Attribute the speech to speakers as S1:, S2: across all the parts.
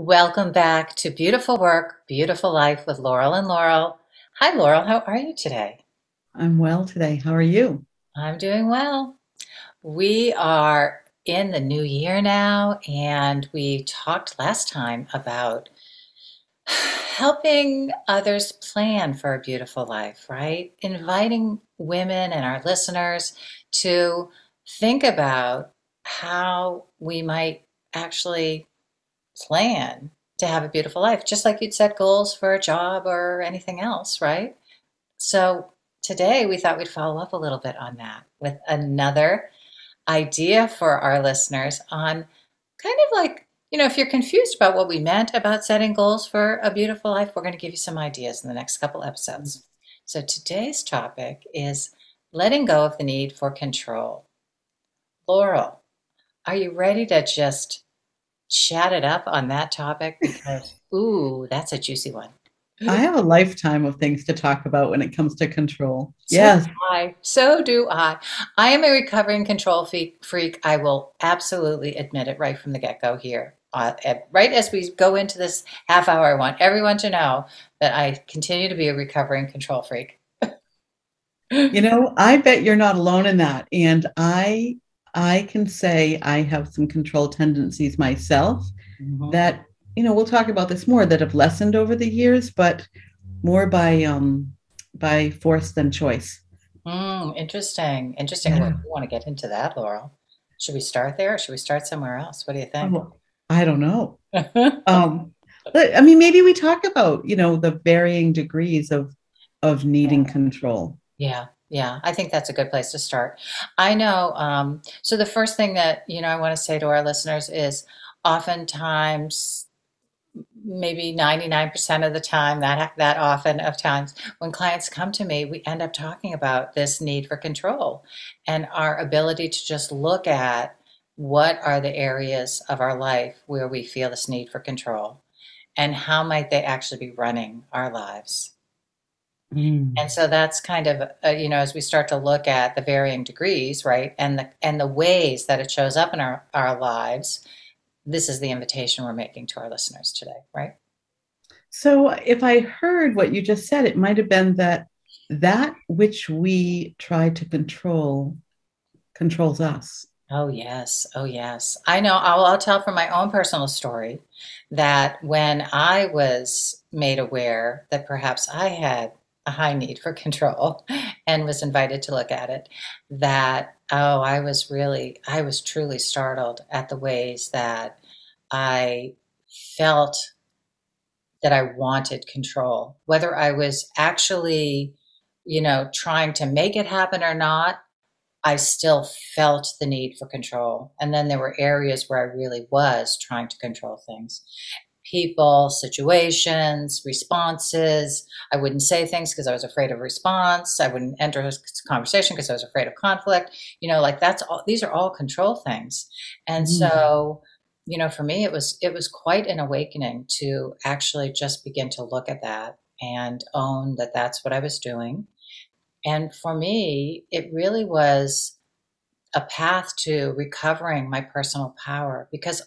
S1: Welcome back to Beautiful Work, Beautiful Life with Laurel and Laurel. Hi, Laurel. How are you today?
S2: I'm well today. How are you?
S1: I'm doing well. We are in the new year now, and we talked last time about helping others plan for a beautiful life, right? Inviting women and our listeners to think about how we might actually plan to have a beautiful life, just like you'd set goals for a job or anything else, right? So today we thought we'd follow up a little bit on that with another idea for our listeners on kind of like, you know, if you're confused about what we meant about setting goals for a beautiful life, we're going to give you some ideas in the next couple episodes. Mm-hmm. So today's topic is letting go of the need for control. Laurel, are you ready to just chat it up on that topic because ooh, that's a juicy one.
S2: I have a lifetime of things to talk about when it comes to control.
S1: So yes. Do I. So do I. I am a recovering control freak. I will absolutely admit it right from the get go here. Uh, right as we go into this half hour, I want everyone to know that I continue to be a recovering control freak.
S2: you know, I bet you're not alone in that. And I I can say I have some control tendencies myself mm-hmm. that, you know, we'll talk about this more that have lessened over the years, but more by um by force than choice.
S1: Mm, interesting. Interesting. Yeah. we want to get into that, Laurel. Should we start there or should we start somewhere else? What do you think?
S2: Oh, I don't know. um, but I mean, maybe we talk about, you know, the varying degrees of of needing
S1: yeah.
S2: control.
S1: Yeah. Yeah, I think that's a good place to start. I know. Um, so the first thing that you know I want to say to our listeners is, oftentimes, maybe ninety nine percent of the time, that that often of times, when clients come to me, we end up talking about this need for control and our ability to just look at what are the areas of our life where we feel this need for control, and how might they actually be running our lives. Mm. And so that's kind of uh, you know as we start to look at the varying degrees, right, and the and the ways that it shows up in our our lives. This is the invitation we're making to our listeners today, right?
S2: So if I heard what you just said, it might have been that that which we try to control controls us.
S1: Oh yes, oh yes. I know. I'll, I'll tell from my own personal story that when I was made aware that perhaps I had a high need for control and was invited to look at it that oh i was really i was truly startled at the ways that i felt that i wanted control. Whether i was actually you know trying to make it happen or not i still felt the need for control. And then there were areas where i really was trying to control things people, situations, responses. I wouldn't say things because I was afraid of response. I wouldn't enter a conversation because I was afraid of conflict. You know, like that's all, these are all control things. And mm. so, you know, for me, it was, it was quite an awakening to actually just begin to look at that and own that that's what I was doing. And for me, it really was a path to recovering my personal power because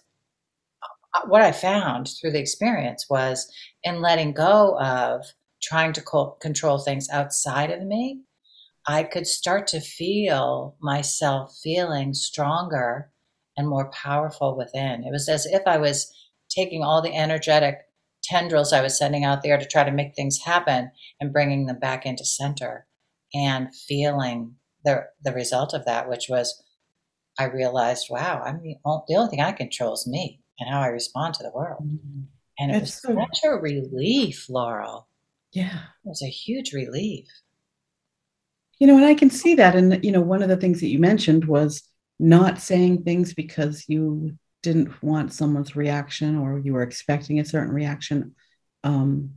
S1: Uh, what I found through the experience was in letting go of trying to co- control things outside of me, I could start to feel myself feeling stronger and more powerful within. It was as if I was taking all the energetic tendrils I was sending out there to try to make things happen and bringing them back into center and feeling the the result of that, which was I realized, wow, I'm the the only thing I control is me and how I respond to the world. Mm-hmm. And it was so, such a relief, Laurel.
S2: Yeah.
S1: It was a huge relief.
S2: You know, and I can see that. And, you know, one of the things that you mentioned was not saying things because you didn't want someone's reaction or you were expecting a certain reaction. Um,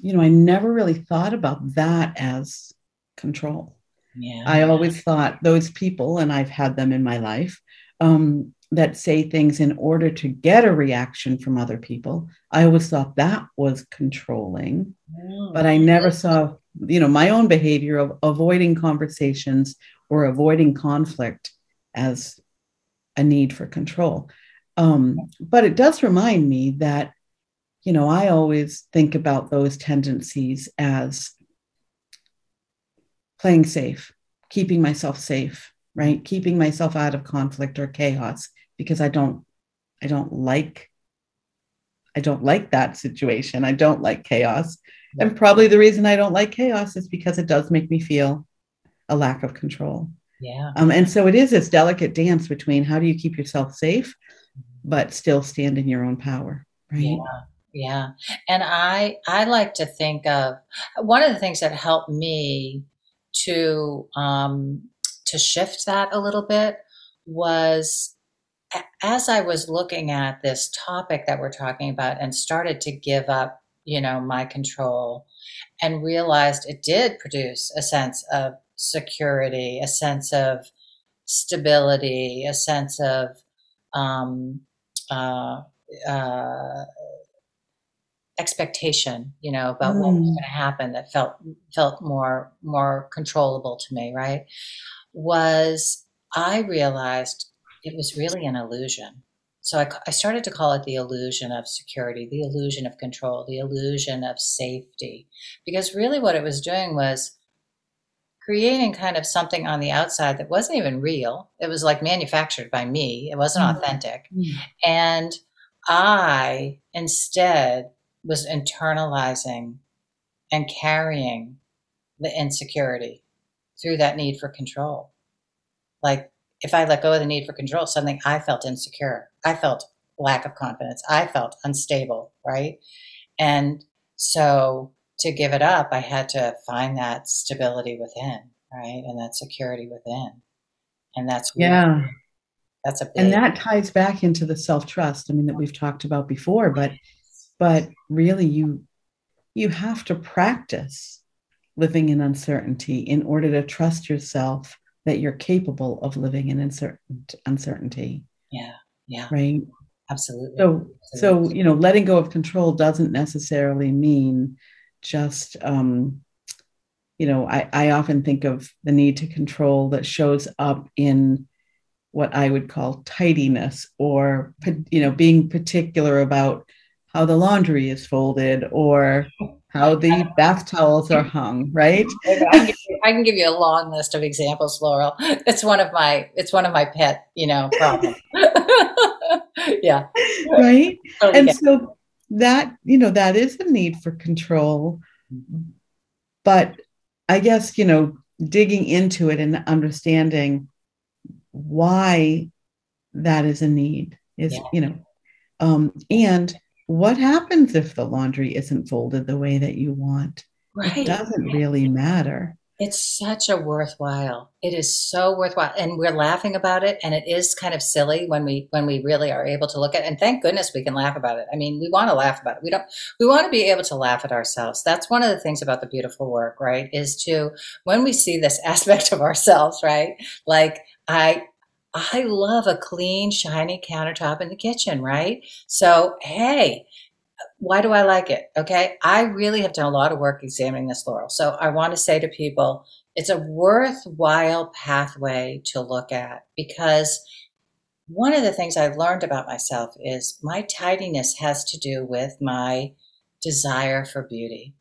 S2: you know, I never really thought about that as control.
S1: Yeah.
S2: I always thought those people, and I've had them in my life, um, that say things in order to get a reaction from other people. I always thought that was controlling, mm. but I never saw, you know, my own behavior of avoiding conversations or avoiding conflict as a need for control. Um, but it does remind me that, you know, I always think about those tendencies as playing safe, keeping myself safe, right? Keeping myself out of conflict or chaos because I don't, I don't like, I don't like that situation. I don't like chaos. And probably the reason I don't like chaos is because it does make me feel a lack of control.
S1: Yeah.
S2: Um, and so it is this delicate dance between how do you keep yourself safe, but still stand in your own power, right?
S1: Yeah. Yeah. And I I like to think of one of the things that helped me to um to shift that a little bit was as I was looking at this topic that we're talking about and started to give up, you know, my control and realized it did produce a sense of security, a sense of stability, a sense of um, uh, uh, expectation, you know, about mm. what was mm. going to happen that felt felt more more controllable to me. Right? Was I realized it was really an illusion. So I, I started to call it the illusion of security, the illusion of control, the illusion of safety, because really what it was doing was creating kind of something on the outside that wasn't even real. It was like manufactured by me. It wasn't mm-hmm. authentic. Mm-hmm. And I instead was internalizing and carrying the insecurity through that need for control. Like if I let go of the need for control, suddenly I felt insecure. I felt lack of confidence. I felt unstable, right? And so to give it up, I had to find that stability within, right? And that security within. And that's
S2: yeah.
S1: That's a big,
S2: and that ties back into the self trust. I mean, that we've talked about before, but but really, you you have to practice living in uncertainty in order to trust yourself that you're capable of living in uncertain, uncertainty.
S1: Yeah, yeah,
S2: right.
S1: Absolutely.
S2: So, Absolutely. so you know, letting go of control doesn't necessarily mean just um, you know I, I often think of the need to control that shows up in what i would call tidiness or you know being particular about how the laundry is folded or how the bath towels are hung right?
S1: I can, you, I can, give you, a long list of examples laurel. It's one of my it's one of my pet you know problems. Yeah.
S2: Right? Totally and so that you know that is a need for control. But i guess you know digging into it and understanding why that is a need is yeah. you know um and what happens if the laundry isn't folded the way that you want right. it doesn't really matter
S1: it's such a worthwhile. It is so worthwhile, and we're laughing about it, and it is kind of silly when we when we really are able to look at. it. And thank goodness we can laugh about it. I mean, we want to laugh about it. We don't. We want to be able to laugh at ourselves. That's one of the things about the beautiful work, right? Is to when we see this aspect of ourselves, right? Like I I love a clean, shiny countertop in the kitchen, right? So, hey, why do I like it? Okay. I really have done a lot of work examining this, Laurel. So I want to say to people, it's a worthwhile pathway to look at because one of the things I've learned about myself is my tidiness has to do with my desire for beauty.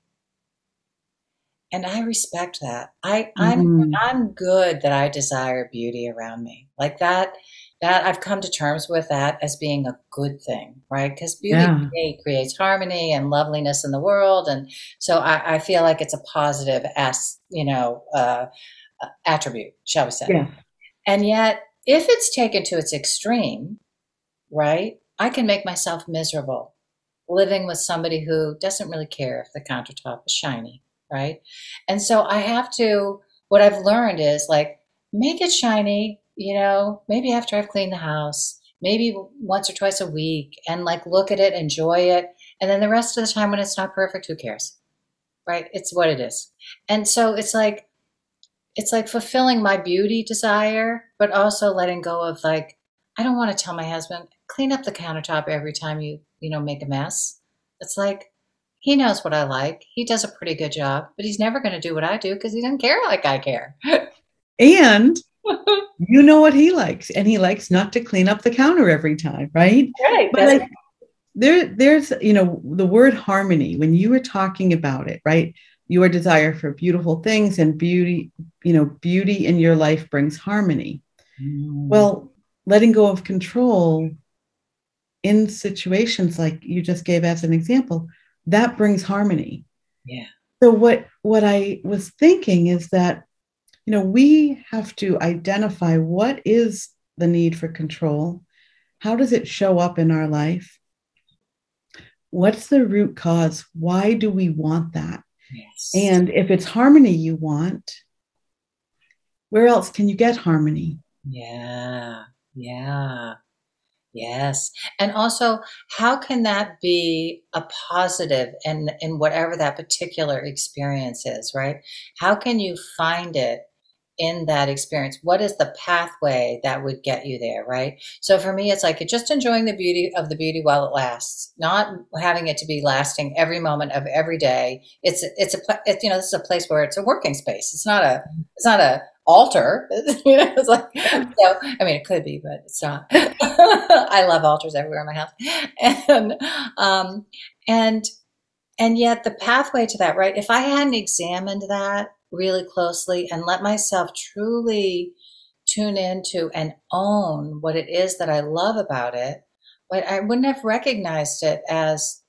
S1: And I respect that. I, I'm mm-hmm. I'm good that I desire beauty around me. Like that that I've come to terms with that as being a good thing, right? Because beauty yeah. creates harmony and loveliness in the world, and so I, I feel like it's a positive as you know uh, uh, attribute, shall we say?
S2: Yeah.
S1: And yet, if it's taken to its extreme, right, I can make myself miserable living with somebody who doesn't really care if the countertop is shiny, right? And so I have to. What I've learned is like make it shiny you know, maybe after I've cleaned the house, maybe once or twice a week, and like look at it, enjoy it. And then the rest of the time when it's not perfect, who cares? Right? It's what it is. And so it's like, it's like fulfilling my beauty desire, but also letting go of like, I don't want to tell my husband, clean up the countertop every time you, you know, make a mess. It's like, he knows what I like. He does a pretty good job, but he's never going to do what I do because he doesn't care like I care.
S2: and you know what he likes, and he likes not to clean up the counter every time, right?
S1: Right.
S2: But like, there, there's, you know, the word harmony, when you were talking about it, right? Your desire for beautiful things and beauty, you know, beauty in your life brings harmony. Mm. Well, letting go of control in situations like you just gave as an example, that brings harmony.
S1: Yeah.
S2: So what what I was thinking is that you know, we have to identify what is the need for control. How does it show up in our life? What's the root cause? Why do we want that? Yes. And if it's harmony you want, where else can you get harmony?
S1: Yeah, yeah, yes. And also, how can that be a positive in in whatever that particular experience is, right? How can you find it in that experience what is the pathway that would get you there right? So for me it's like just enjoying the beauty of the beauty while it lasts not having it to be lasting every moment of every day. It's it's a it's, you know this is a place where it's a working space. It's not a it's not a altar. You know it's like so i mean it could be but it's not. I love altars everywhere in my house. And um and and yet the pathway to that right? If i hadn't examined that really closely and let myself truly tune into and own what it is that I love about it, but I wouldn't have recognized it as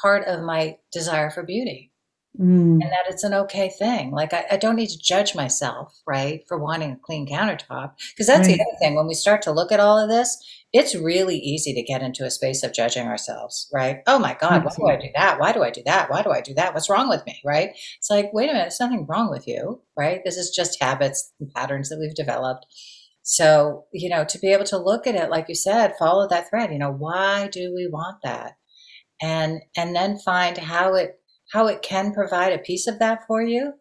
S1: part of my desire for beauty. Mm. And that it's an okay thing. Like I, I, don't need to judge myself, right, for wanting a clean countertop. Because that's right. the other thing. When we start to look at all of this, it's really easy to get into a space of judging ourselves, right? Oh my God, why do I do that? Why do I do that? Why do I do that? What's wrong with me, right? It's like, wait a minute, there's nothing wrong with you, right? This is just habits and patterns that we've developed. So, you know, to be able to look at it, like you said, follow that thread, you know, why do we want that? And, and then find how it, how it can provide a piece of that for you,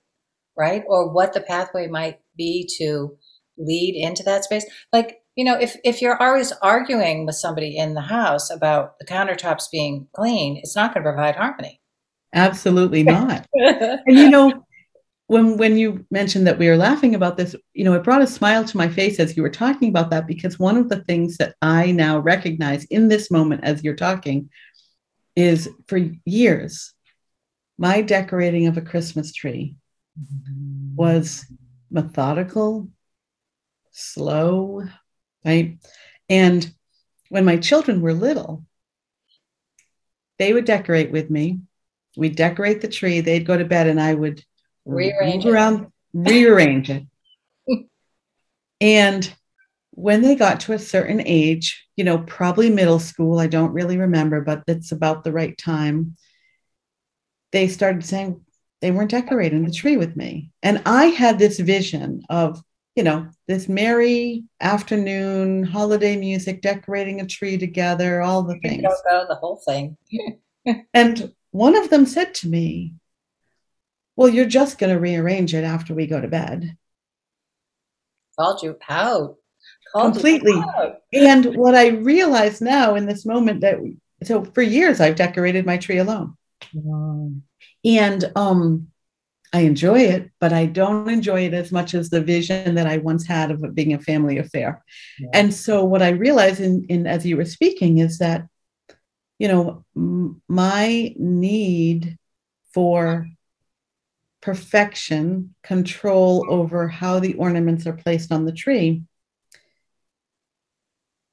S1: right? Or what the pathway might be to lead into that space. Like, you know, if, if you're always arguing with somebody in the house about the countertops being clean, it's not going to provide harmony.
S2: Absolutely not. and you know, when when you mentioned that we were laughing about this, you know, it brought a smile to my face as you were talking about that because one of the things that I now recognize in this moment as you're talking is for years, my decorating of a Christmas tree was methodical, slow, right? And when my children were little, they would decorate with me. We'd decorate the tree, they'd go to bed, and I would
S1: rearrange
S2: move around, rearrange it. And when they got to a certain age, you know, probably middle school, I don't really remember, but it's about the right time, they started saying they weren't decorating the tree with me. And I had this vision of you know, this merry afternoon, holiday music, decorating a tree together, all the things. Go,
S1: the whole thing.
S2: and one of them said to me, Well, you're just going to rearrange it after we go to bed.
S1: Called you out.
S2: Called Completely. You out. and what I realize now in this moment that, so for years, I've decorated my tree alone. Wow. And um, I enjoy it, but I don't enjoy it as much as the vision that I once had of it being a family affair. Yeah. And so, what I realized in, in as you were speaking is that, you know, m- my need for perfection, control over how the ornaments are placed on the tree,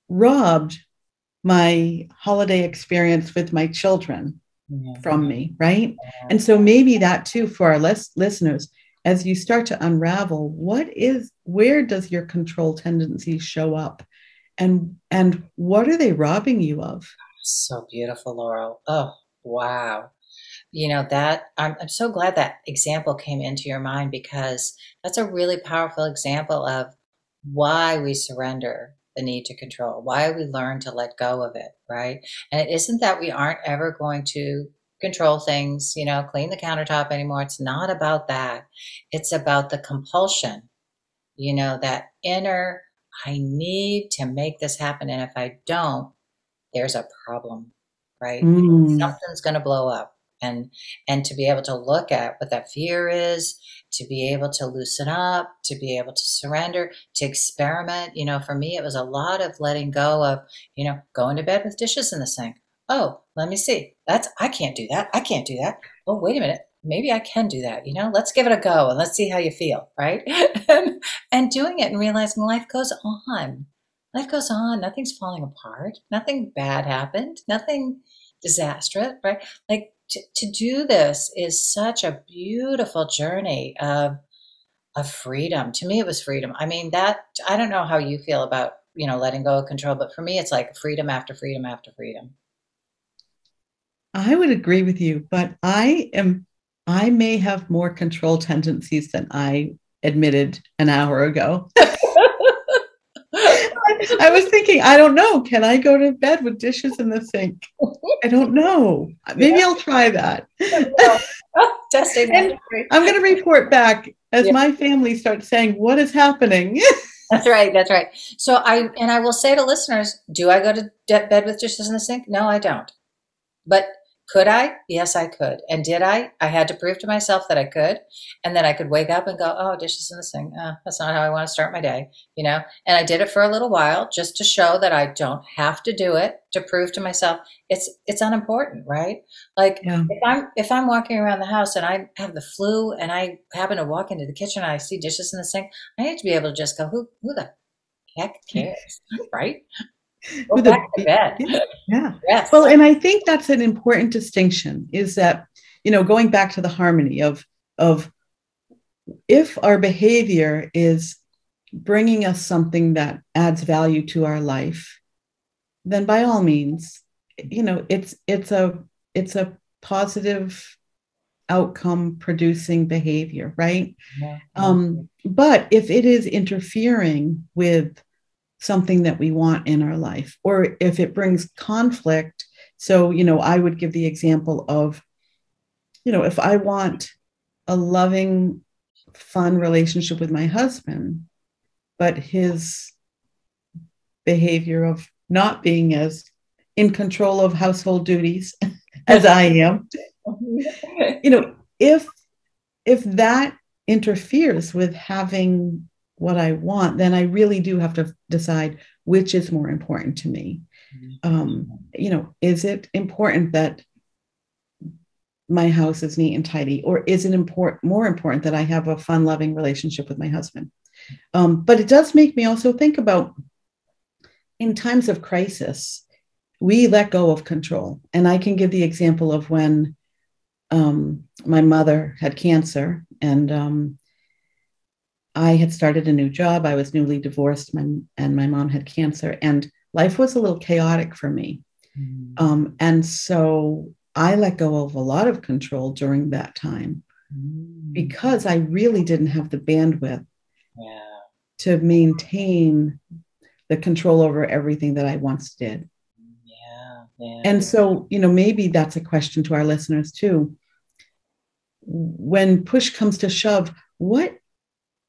S2: robbed my holiday experience with my children from me, right? And so maybe that too for our les- listeners, as you start to unravel, what is where does your control tendencies show up, and and what are they robbing you of?
S1: So beautiful, Laurel. Oh wow. You know that I'm, I'm so glad that example came into your mind because that's a really powerful example of why we surrender the need to control, why we learn to let go of it, right? And it isn't that we aren't ever going to control things, you know, clean the countertop anymore. It's not about that. It's about the compulsion, you know, that inner, I need to make this happen. And if I don't, there's a problem, right? Mm. Something's going to blow up. And and to be able to look at what that fear is to be able to loosen up to be able to surrender to experiment you know for me it was a lot of letting go of you know going to bed with dishes in the sink oh let me see that's i can't do that i can't do that oh wait a minute maybe I can do that. You know, let's give it a go and let's see how you feel, right? and, and doing it and realizing life goes on. Life goes on. Nothing's falling apart. Nothing bad happened. Nothing disastrous, right? Like to, to do this is such a beautiful journey of of freedom. To me, it was freedom. I mean, that I don't know how you feel about you know letting go of control, but for me, it's like freedom after freedom after freedom.
S2: I would agree with you, but I am I may have more control tendencies than I admitted an hour ago. I was thinking, I don't know. Can I go to bed with dishes in the sink? I don't know. Maybe yeah. I'll try that.
S1: Testing.
S2: I'm going to report back as yeah. my family starts saying, "What is happening?"
S1: that's right. That's right. So I and I will say to listeners, do I go to bed with dishes in the sink? No, I don't. But could I? Yes, I could. And did I? I had to prove to myself that I could. And then I could wake up and go, oh, dishes in the sink. Oh, that's not how I want to start my day, you know? And I did it for a little while just to show that I don't have to do it to prove to myself it's it's unimportant, right? Like yeah. if I'm if I'm walking around the house and I have the flu and I happen to walk into the kitchen and I see dishes in the sink, I need to be able to just go, who who the heck cares, right? Go back
S2: to bed. Yeah. yeah. Yes. Well, and I think that's an important distinction is that, you know, going back to the harmony of, of if our behavior is bringing us something that adds value to our life, then by all means, you know, it's, it's a, it's a positive outcome producing behavior, right? Yeah. Um, but if it is interfering with something that we want in our life or if it brings conflict. So you know i would give the example of you know if i want a loving fun relationship with my husband but his behavior of not being as in control of household duties as i am you know if if that interferes with having what I want, then I really do have to decide which is more important to me. Mm-hmm. Um, you know, is it important that my house is neat and tidy, or is it important more important that I have a fun, loving relationship with my husband? Um, but it does make me also think about in times of crisis, we let go of control. And I can give the example of when um, my mother had cancer and um, I had started a new job. I was newly divorced, my, and my mom had cancer, and life was a little chaotic for me. Mm. Um, and so I let go of a lot of control during that time mm. because I really didn't have the bandwidth yeah. to maintain the control over everything that I once did. Yeah, yeah. And so, you know, maybe that's a question to our listeners too. When push comes to shove, what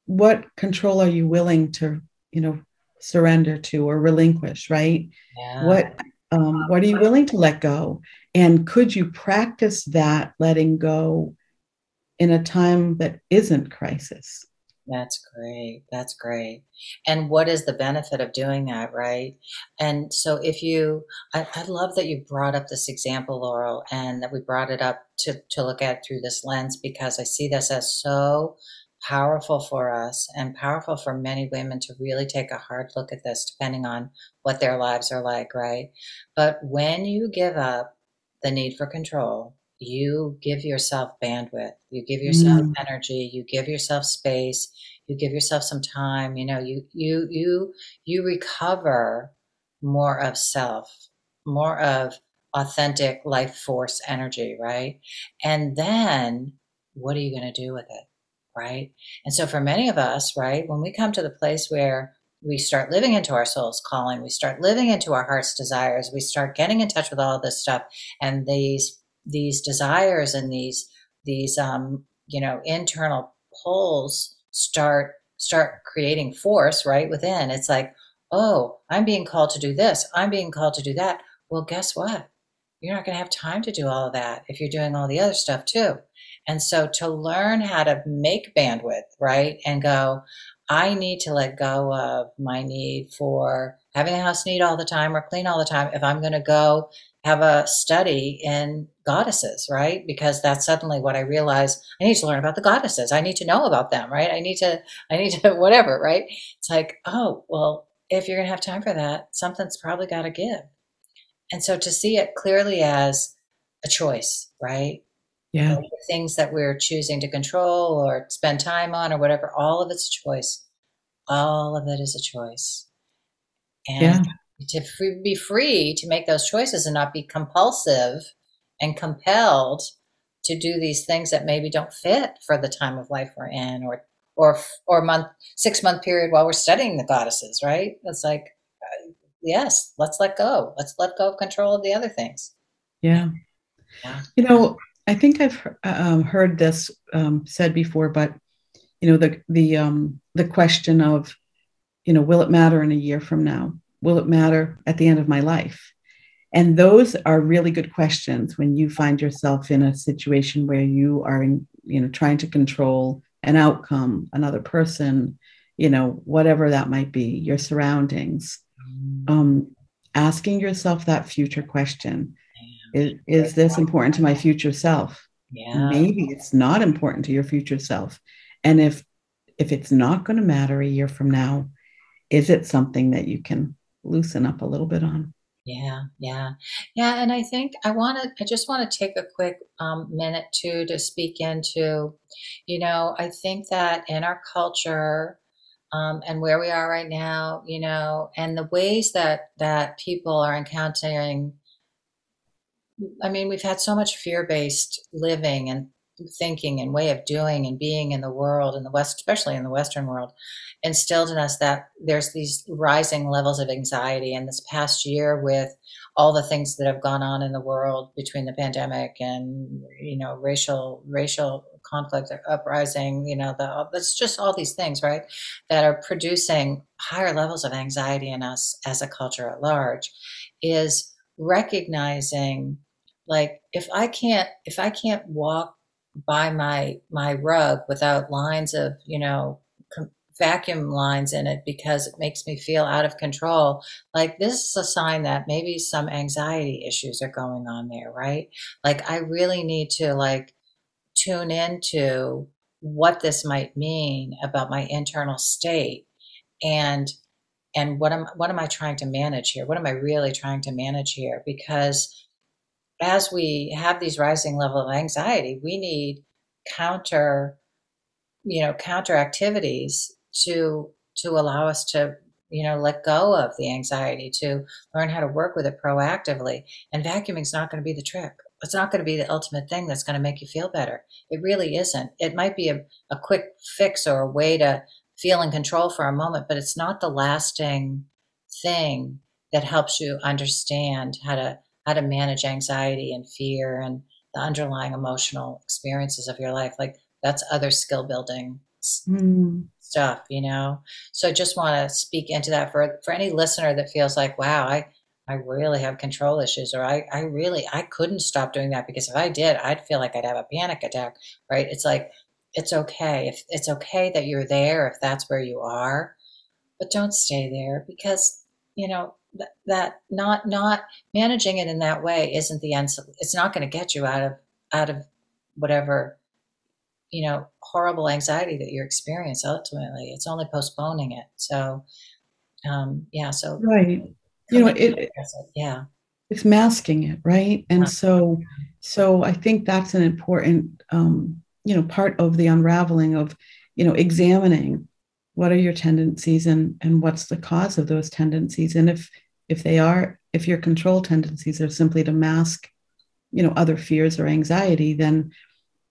S2: what control are you willing to you know surrender to or relinquish right yeah. what um, what are you willing to let go and could you practice that letting go in a time that isn't crisis
S1: that's great. That's great. And what is the benefit of doing that, right? And so, if you, I, I, love that you brought up this example, Laurel, and that we brought it up to, to look at through this lens because I see this as so powerful for us and powerful for many women to really take a hard look at this, depending on what their lives are like, right? But when you give up the need for control, you give yourself bandwidth, you give yourself mm. energy, you give yourself space, you give yourself some time, you know, you you you you recover more of self, more of authentic life force energy, right? And then what are you going to do with it? Right? And so for many of us, right, when we come to the place where we start living into our soul's calling, we start living into our heart's desires, we start getting in touch with all this stuff and these these desires and these these um you know internal pulls start start creating force right within it's like oh i'm being called to do this i'm being called to do that well guess what you're not going to have time to do all of that if you're doing all the other stuff too. And so to learn how to make bandwidth, right? And go, I need to let go of my need for having a house neat all the time or clean all the time if I'm going to go have a study in goddesses, right? Because that's suddenly what I realize I need to learn about the goddesses. I need to know about them, right? I need to, I need to, whatever, right? It's like, oh, well, if you're going to have time for that, something's probably got to give. And so to see it clearly as a choice, right?
S2: Yeah.
S1: things that we're choosing to control or spend time on or whatever, all of it's a choice. All of it is a choice. And yeah to free, be free to make those choices and not be compulsive and compelled to do these things that maybe don't fit for the time of life we're in or or or month six month period while we're studying the goddesses right it's like uh, yes let's let go let's let go of control of the other things
S2: yeah, yeah. you know i think i've um, heard this um, said before but you know the the um the question of you know will it matter in a year from now will it matter at the end of my life? And those are really good questions when you find yourself in a situation where you are, in, you know, trying to control an outcome, another person, you know, whatever that might be, your surroundings. Mm. Um, asking yourself that future question: is, is this important to my future self?
S1: Yeah.
S2: Maybe it's not important to your future self. And if if it's not going to matter a year from now, is it something that you can loosen up a little bit on.
S1: Yeah, yeah, yeah. And I think I want to, I just want to take a quick um, minute too to speak into, you know, I think that in our culture, um, and where we are right now, you know, and the ways that that people are encountering. I mean, we've had so much fear-based living and thinking and way of doing and being in the world in the west especially in the western world instilled in us that there's these rising levels of anxiety. And this past year with all the things that have gone on in the world between the pandemic and you know racial racial conflict uprising you know the it's just all these things right that are producing higher levels of anxiety in us as a culture at large is recognizing like if i can't if i can't walk by my my rug without lines of you know vacuum lines in it because it makes me feel out of control like this is a sign that maybe some anxiety issues are going on there right? Like i really need to like tune into what this might mean about my internal state and and what am what am i trying to manage here? What am i really trying to manage here? Because as we have these rising level of anxiety, we need counter, you know, counter activities to to allow us to you know let go of the anxiety to learn how to work with it proactively. And vacuuming is not going to be the trick. It's not going to be the ultimate thing that's going to make you feel better. It really isn't. It might be a, a quick fix or a way to feel in control for a moment but it's not the lasting thing that helps you understand how to how to manage anxiety and fear and the underlying emotional experiences of your life. Like that's other skill building mm. stuff, you know? So I just want to speak into that for, for any listener that feels like, wow, I, I really have control issues, or I, I really, I couldn't stop doing that because if I did, I'd feel like I'd have a panic attack, right? It's like, it's okay. If it's okay that you're there, if that's where you are, but don't stay there because, you know, that not not managing it in that way isn't the end it's not going to get you out of out of whatever you know horrible anxiety that you're experiencing ultimately. It's only postponing it. So um yeah so
S2: right. You know it, it.
S1: Yeah.
S2: it's masking it right? And so so i think that's an important um you know part of the unraveling of you know examining what are your tendencies and and what's the cause of those tendencies. And if if they are if your control tendencies are simply to mask you know other fears or anxiety then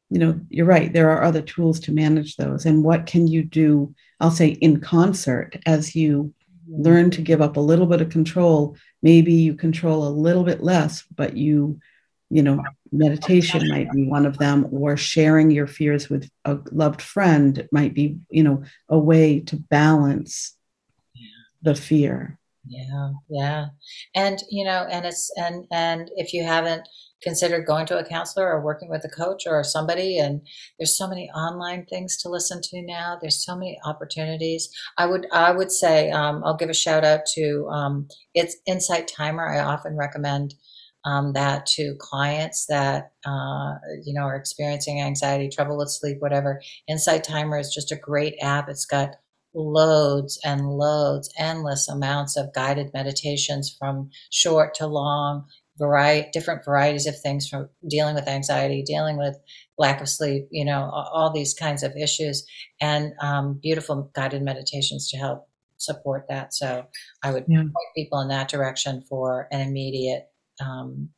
S2: you know you're right there are other tools to manage those. And what can you do i'll say in concert as you learn to give up a little bit of control? Maybe you control a little bit less but you you know meditation might be one of them or sharing your fears with a loved friend might be you know a way to balance the fear
S1: Yeah, yeah. And you know, and it's and and if you haven't considered going to a counselor or working with a coach or somebody and there's so many online things to listen to now there's so many opportunities. I would i would say um, i'll give a shout out to um, it's insight timer. I often recommend um, that to clients that uh, you know are experiencing anxiety trouble with sleep whatever. Insight timer is just a great app. It's got loads and loads, endless amounts of guided meditations from short to long, variety, different varieties of things from dealing with anxiety, dealing with lack of sleep, you know, all, these kinds of issues, and um, beautiful guided meditations to help support that. So I would yeah. point people in that direction for an immediate, um,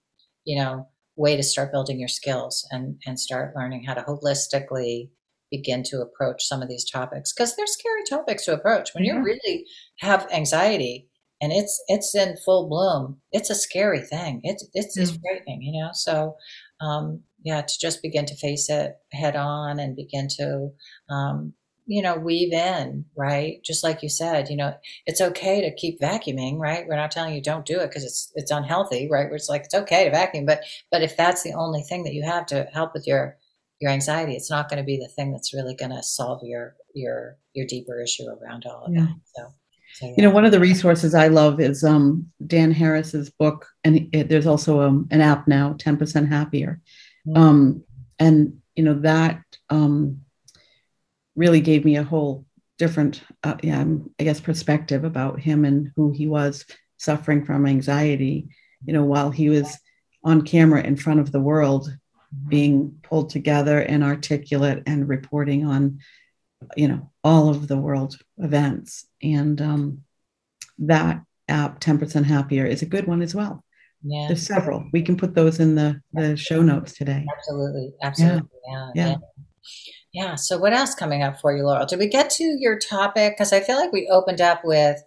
S1: you know, way to start building your skills and and start learning how to holistically begin to approach some of these topics because they're scary topics to approach. When you really have anxiety and it's it's in full bloom it's a scary thing. It's it's, it's frightening you know? So um, yeah to just begin to face it head on and begin to um, you know weave in right? Just like you said you know it's okay to keep vacuuming right? We're not telling you don't do it because it's it's unhealthy right? It's like it's okay to vacuum but but if that's the only thing that you have to help with your your anxiety it's not going to be the thing that's really going to solve your your your deeper issue around all of yeah. that so,
S2: so yeah. you know one of the resources i love is um, dan harris's book and it, there's also um, an app now 10% happier mm-hmm. um, and you know that um, really gave me a whole different uh, yeah i guess perspective about him and who he was suffering from anxiety you know while he was on camera in front of the world being pulled together and articulate and reporting on you know all of the world events. And um, that app 10% happier is a good one as well. Yeah. There's several. We can put those in the the show notes today.
S1: Absolutely. Absolutely. Yeah. Yeah, yeah. yeah. so what else coming up for you laurel? Did we get to your topic? Because i feel like we opened up with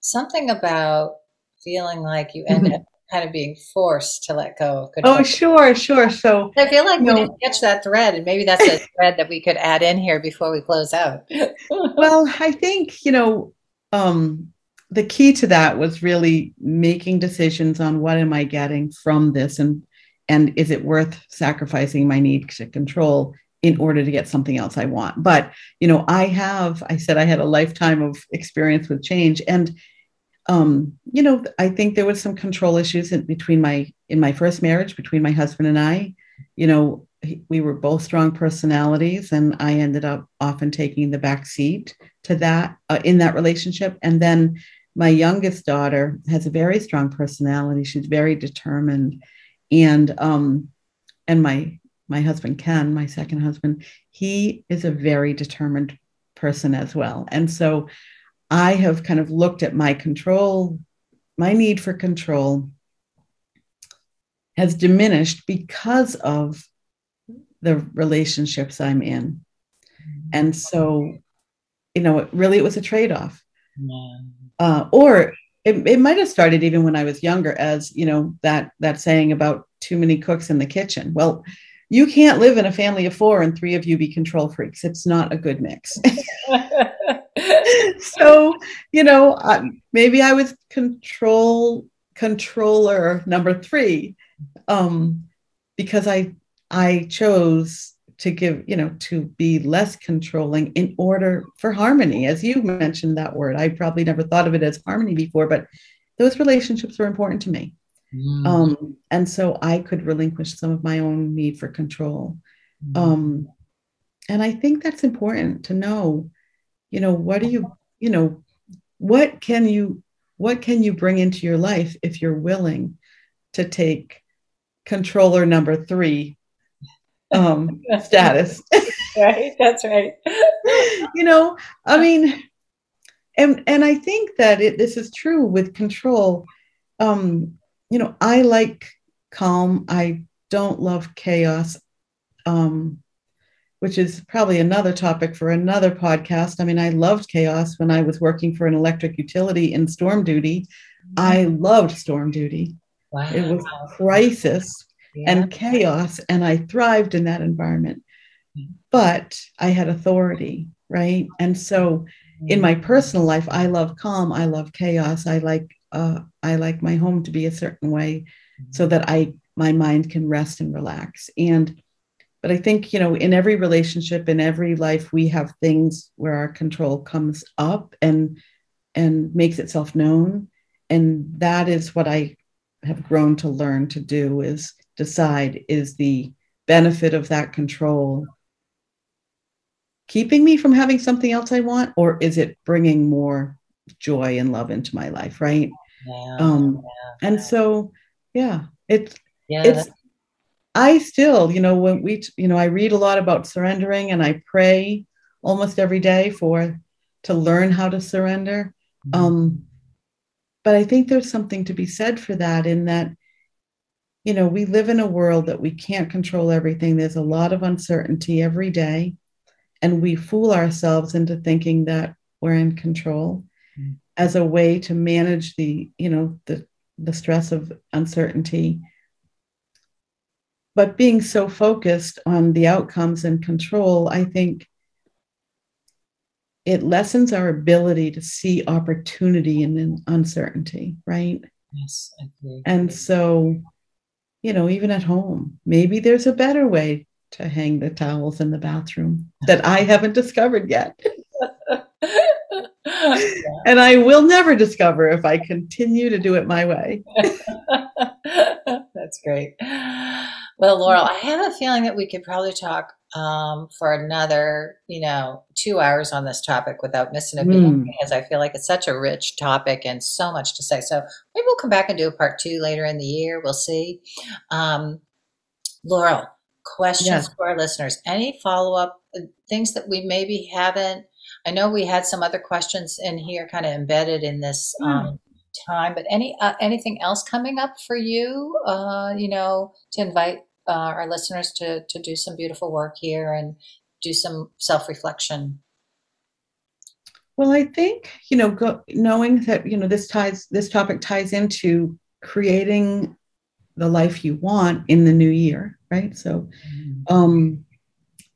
S1: something about feeling like you ended up kind of being forced to let go of
S2: control. Oh, sure, sure. So
S1: I feel like we know, didn't catch that thread, and maybe that's a thread that we could add in here before we close out.
S2: well, I think you know um, the key to that was really making decisions on what am I getting from this, and and is it worth sacrificing my need to control in order to get something else I want. But you know, I have. I said I had a lifetime of experience with change, and um, you know, I think there was some control issues in, between my in my first marriage between my husband and I. You know, we were both strong personalities, and I ended up often taking the back seat to that uh, in that relationship. And then my youngest daughter has a very strong personality; she's very determined, and um, and my my husband Ken, my second husband, he is a very determined person as well. And so I have kind of looked at my control, my need for control has diminished because of the relationships I'm in. And so, you know, really it was a trade off. Yeah. Uh, or it, it might have started even when I was younger as, you know, that, that saying about too many cooks in the kitchen. Well, you can't live in a family of four and three of you be control freaks. It's not a good mix. so you know maybe i was control controller number three um, because i i chose to give you know to be less controlling in order for harmony as you mentioned that word i probably never thought of it as harmony before but those relationships were important to me mm. um, and so i could relinquish some of my own need for control mm. um, and i think that's important to know you know what do you you know what can you what can you bring into your life if you're willing to take controller number three um status?
S1: Right that's right.
S2: You know i mean and and i think that it, this is true with control. Um you know i like calm. I don't love chaos. Um which is probably another topic for another podcast. I mean, I loved chaos when I was working for an electric utility in storm duty. I loved storm duty. Wow. It was crisis yeah. and chaos, and I thrived in that environment. But I had authority, right? And so in my personal life, I love calm. I love chaos. I like uh, I like my home to be a certain way, so that I my mind can rest and relax. And but I think you know, in every relationship, in every life, we have things where our control comes up and and makes itself known, and that is what I have grown to learn to do is decide is the benefit of that control keeping me from having something else I want, or is it bringing more joy and love into my life? Right. Yeah, um, yeah, and so, yeah, it's, yeah, it's, I still, you know, when we, you know, I read a lot about surrendering and I pray almost every day for to learn how to surrender. Mm-hmm. Um, but I think there's something to be said for that in that, you know, we live in a world that we can't control everything. There's a lot of uncertainty every day and we fool ourselves into thinking that we're in control mm. as a way to manage the you know the the stress of uncertainty but being so focused on the outcomes and control i think it lessens our ability to see opportunity in uncertainty right
S1: yes I agree.
S2: and so you know even at home maybe there's a better way to hang the towels in the bathroom that I haven't discovered yet. and I will never discover if I continue to do it my way.
S1: That's great. Well, Laurel, I have a feeling that we could probably talk um, for another, you know, two hours on this topic without missing a beat mm. because I feel like it's such a rich topic and so much to say. So maybe we'll come back and do a part two later in the year. We'll see. Um, Laurel, questions yeah. for our listeners? Any follow up uh, things that we maybe haven't? I know we had some other questions in here, kind of embedded in this mm. um, time, but any uh, anything else coming up for you? Uh, you know, to invite uh, our listeners to to do some beautiful work here and do some self reflection.
S2: Well, I think you know, go, knowing that you know this ties this topic ties into creating the life you want in the new year, right? So mm-hmm. um,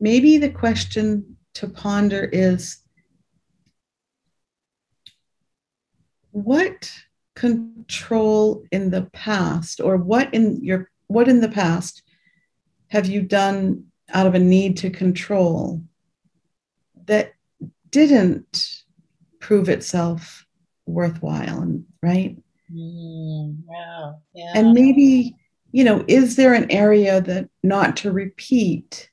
S2: maybe the question to ponder is what control in the past or what in your what in the past have you done out of a need to control that didn't prove itself worthwhile and right
S1: Mm, yeah, yeah.
S2: And maybe, you know, is there an area that not to repeat?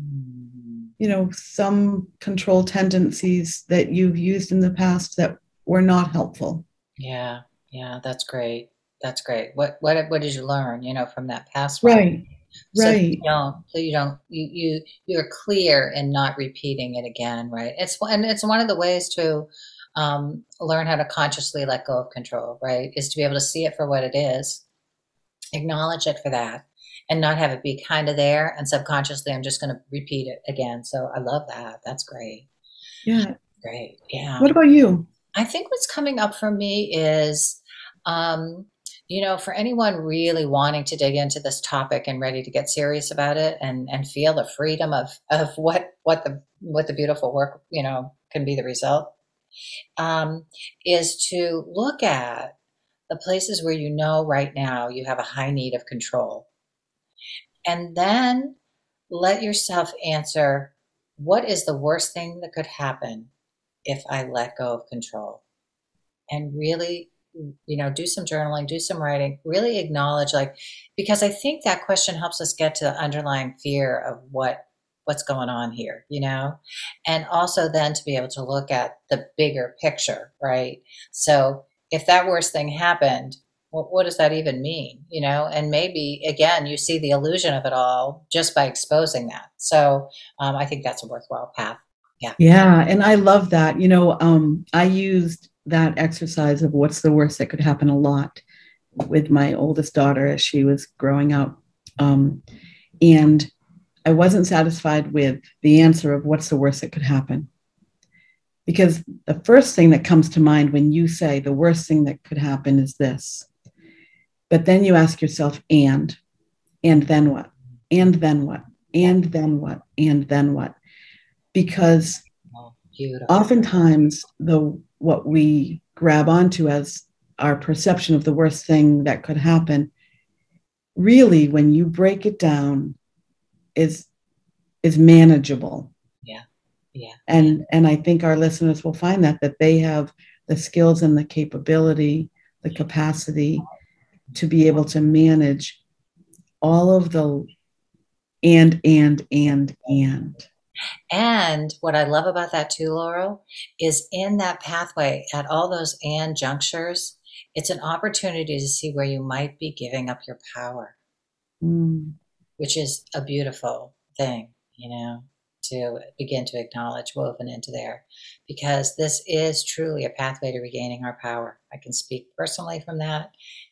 S2: Mm. You know, some control tendencies that you've used in the past that were not helpful.
S1: Yeah, yeah, that's great. That's great. What what what did you learn? You know, from that past
S2: right.
S1: So
S2: right.
S1: You don't, so you don't, you, you, you're clear in not repeating it again, right? It's, and it's one of the ways to, um, learn how to consciously let go of control, right? Is to be able to see it for what it is, acknowledge it for that, and not have it be kind of there and subconsciously I'm just going to repeat it again. So I love that. That's great.
S2: Yeah.
S1: Great. Yeah.
S2: What about you?
S1: I think what's coming up for me is, um, you know, for anyone really wanting to dig into this topic and ready to get serious about it and and feel the freedom of of what what the what the beautiful work you know can be the result um, is to look at the places where you know right now you have a high need of control. And then let yourself answer what is the worst thing that could happen if I let go of control? And really, you know, do some journaling, do some writing, really acknowledge, like, because I think that question helps us get to the underlying fear of what what's going on here, you know? And also then to be able to look at the bigger picture, right? So if that worst thing happened, what does that even mean, you know? And maybe again, you see the illusion of it all just by exposing that. So um, I think that's a worthwhile path. Yeah.
S2: Yeah. And I love that. You know, um, I used that exercise of what's the worst that could happen a lot with my oldest daughter as she was growing up. Um, and I wasn't satisfied with the answer of what's the worst that could happen. Because the first thing that comes to mind when you say the worst thing that could happen is this. But then you ask yourself, and, and then what? And then what? And then what? And then what? Because
S1: Beautiful.
S2: oftentimes the what we grab onto as our perception of the worst thing that could happen really when you break it down is is manageable
S1: Yeah. Yeah.
S2: and and i think our listeners will find that that they have the skills and the capability the capacity to be able to manage all of the and and and and
S1: And what I love about that too, Laurel, is in that pathway at all those and junctures, it's an opportunity to see where you might be giving up your power,
S2: Mm.
S1: which is a beautiful thing, you know, to begin to acknowledge woven into there. Because this is truly a pathway to regaining our power. I can speak personally from that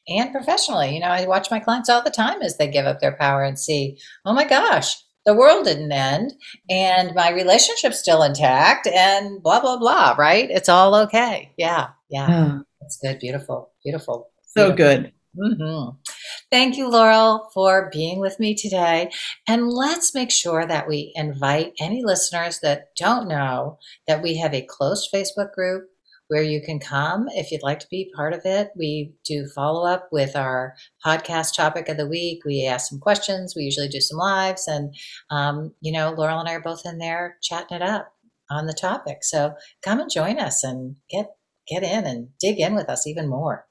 S1: and professionally. You know, I watch my clients all the time as they give up their power and see, oh my gosh, the world didn't end and my relationship's still intact and blah blah blah right? It's all okay. Yeah yeah.
S2: It's
S1: that's good. Beautiful. Beautiful.
S2: So
S1: beautiful.
S2: good.
S1: Hmm Thank you, Laurel, for being with me today. And let's make sure that we invite any listeners that don't know that we have a closed Facebook group where you can come if you'd like to be part of it. We do follow up with our podcast topic of the week. We ask some questions. We usually do some lives. And, um, you know, Laurel and I are both in there chatting it up on the topic. So come and join us and get get in and dig in with us even more.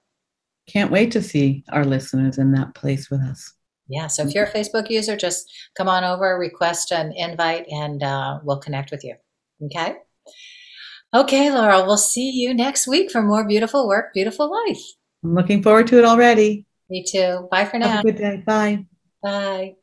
S2: can't wait to see our listeners in that place with us
S1: Yeah, so if you're a Facebook user, just come on over, request an invite, and uh, we'll connect with you. Okay? Okay, Laurel, we'll see you next week for more beautiful work, beautiful life.
S2: i'm looking forward to it already
S1: Me too. Bye for
S2: have
S1: now.
S2: a good day bye
S1: Bye.